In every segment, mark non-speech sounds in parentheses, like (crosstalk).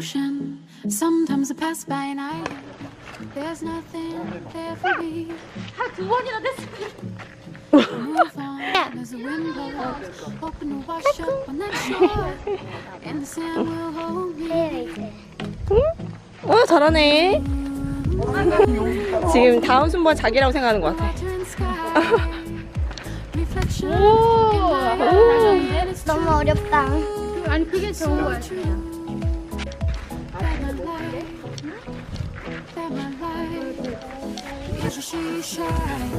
ocean. Sometimes I pass by and I. There's nothing there for me. 두 번이나 됐어. Move on as the wind blows. Hoping to wash up on that shore. And the sand will hold me. 어 잘하네. 지금 다음 순번 자기라고 생각하는 것 같아. And it's 너무 어렵다. 아니 그게 좋은 거야.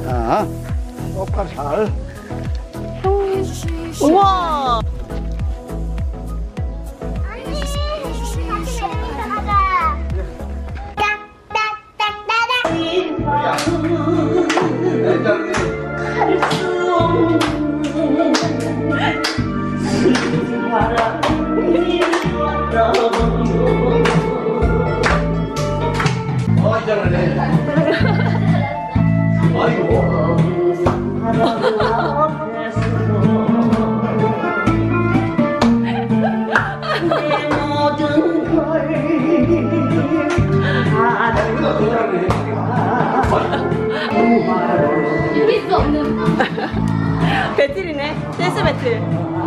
아, 똑바로 잘. 우와. 딱딱딱딱딱. 谢谢。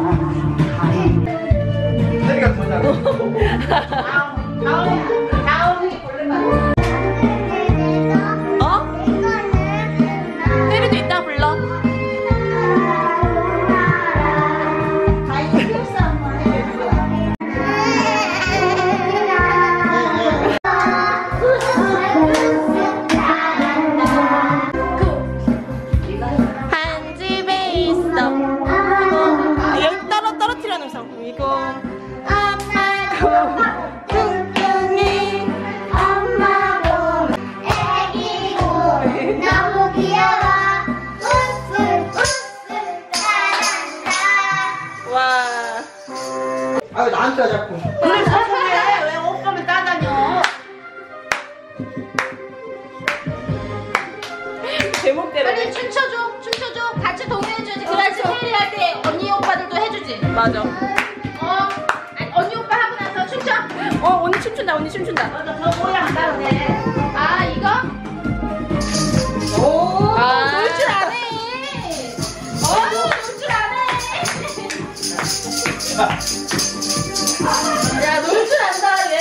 해주지. 맞아. 어? 아니, 언니 오빠 하고 나서 춤춰. 어 언니 춤춘다 언니 춤춘다. 아 이거? 아. 놀줄 아네. 어, 놀줄 아네. 야, 놀 줄 안다, 얘.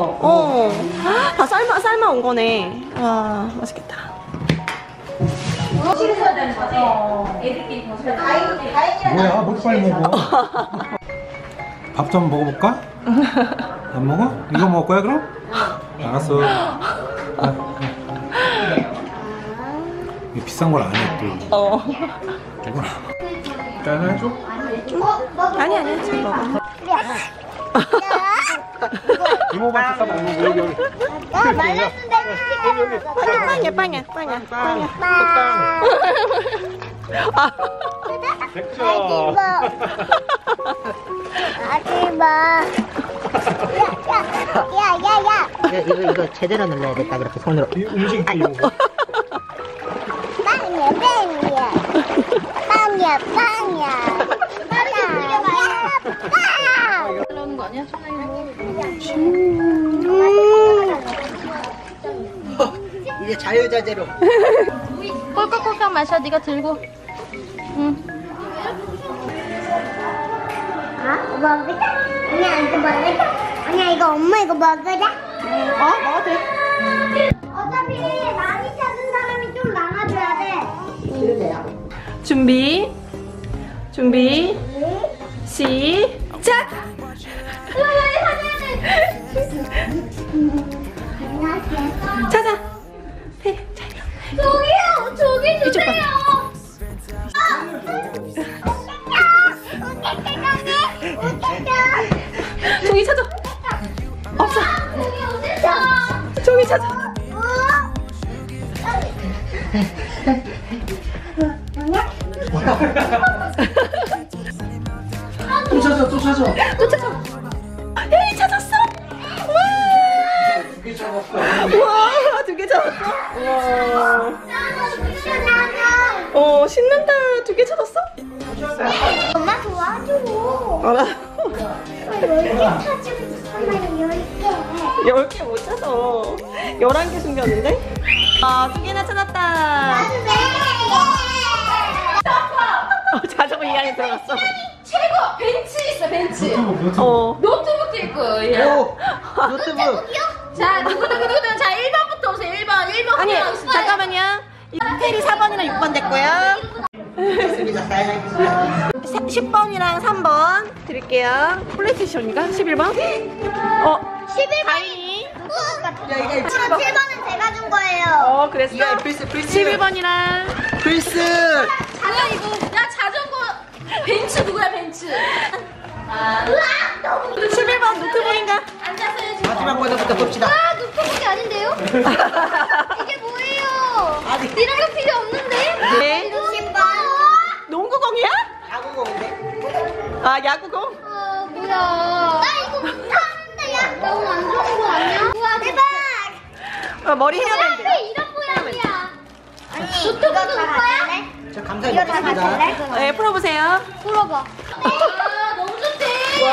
어. 다 삶아 삶아 온 거네. 와 맛있겠다. 뭐야, 뭘 빨리 먹어? 밥 좀 먹어볼까? 안 먹어? 이거 먹을 거야, 그럼? 알았어. 아, 아. 이거 비싼 걸 안 해, 또. 어. 이거. 일단은 아니 아니 지금 먹어. 이모만 갖다 먹는 거, 여기, 여기. 야 말랐는데 빵이야 빵이야 빵이야 빵이야. 빵 아. 백조. 아지마 야야야야 이거, 이거, 이거 제대로 눌러야 돼. 딱 이렇게 손으로. 이 움직이기. 빵이야 빵이야 빵이야 빵이야 빵이야 빵 거 아니야? 이제 자유자재로. 꼴깍꼴깍 마셔, 네가 들고. 아 먹을까? 언니야 이거 먹을까? 언니야 이거 엄마 이거 먹으자 어 먹어도 돼. 어차피 많이 찾은 사람이 좀 나눠줘야 돼 준비 준비 시 찾아. 또 찾아 또 찾아 또 찾아. 혜리 찾았어. 와. 두 개 잡았어. 와, 두개 잡았어? 와. 어, 신난다. 두 개 찾았어? 엄마 도와줘. 알아. 열개 찾으면 잠깐만요, 열 개. 열개못 찾아. 열한 개 숨겼는데? 아, 두 개나 찾았다. 어, 자전거 이 안에 들어갔어. 최고 벤츠 있어 벤츠. 노트북 노트북. 어. 노트북도 있고. 야. 오 노트북 (laughs) 자 누구 누구 누구 누구 자 1번부터 오세요 1번 1번 아니, 잠깐만요. 이 테리 4번이랑 6번 됐고요. 좋습니다 사연하겠습니다 10번이랑 3번 드릴게요. 플레이스테이션인가? 11번? 어, 11번. 가인이. 야 이거 7번은 제가 준 거예요. 어, 그랬어. 이거 플스 플스 11번이랑. 플스 뭐야 이거 야 자전거 벤츠 누구야 벤츠 11번 노트북인가? 앉아서 해야지 마지막 번호부터 봅시다 아, 노트북이 아닌데요? (laughs) 이게 뭐예요? 아니 이런 거 필요 없는데? 네. 10번. 농구공이야? 야구공인데 아, 야구공? 아, 뭐야. (laughs) 나 이거 못하 너무 안 좋은 거 아니야? 우와, 대박. 어, 머리 해야 되는데. 왜 이런 모양이야? 아니, 노트북도 올 거야? 저 감사 이거 다 먹겠습니다 가질래? 네, 풀어보세요. 풀어봐. 아 너무 좋대 와.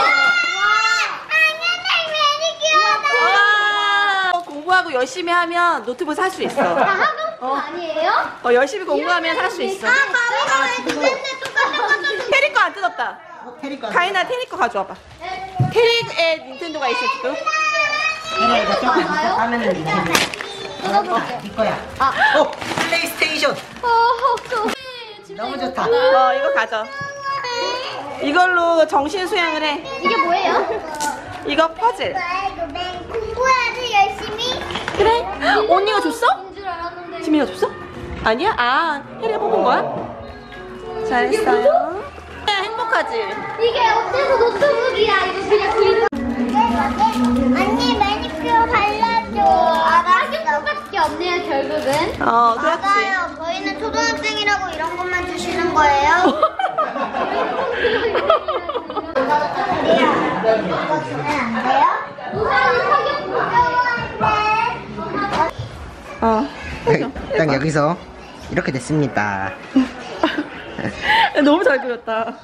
와! 어, 공부하고 열심히 하면 노트북 살수 있어. 다 학원 아니에요? 어, 열심히 공부하면 살 수 있어. 아, 바보가 왜 똑같은 테리 거 안 뜯었다. 어, 테리 거 가인아, 테리 거 가져와봐. 테리에 닌텐도가 있을 지도. 테리 이거 조금 이거 하면은 이제 이거 볼게요. 이거야 아. 어 플레이스테이션 어, 또. 너무 좋다 어, 이거 가져. 이걸로 정신 수양을 해. 이게 뭐예요? 이거 퍼즐. 공부해야지 열심히. 그래? 언니가 줬어? 지민이가 줬어? 아니야? 아, 혜리가 뽑은 거야? 잘했어요. 네, 행복하지? 이게 어때서 노트북이야? 이거 그냥 그림. 언니 매니큐어 발라줘. 학교밖에 없네요 결국은. 어, 그렇지. 맞아요. 저희는 초등학생이라고 이런 것만 주시는 거예요. (laughs) 이거 주면 안 돼요? 우산이 사격 무서워한데. 어. 딱 여기서 이렇게 됐습니다 (laughs) 너무 잘 그렸다.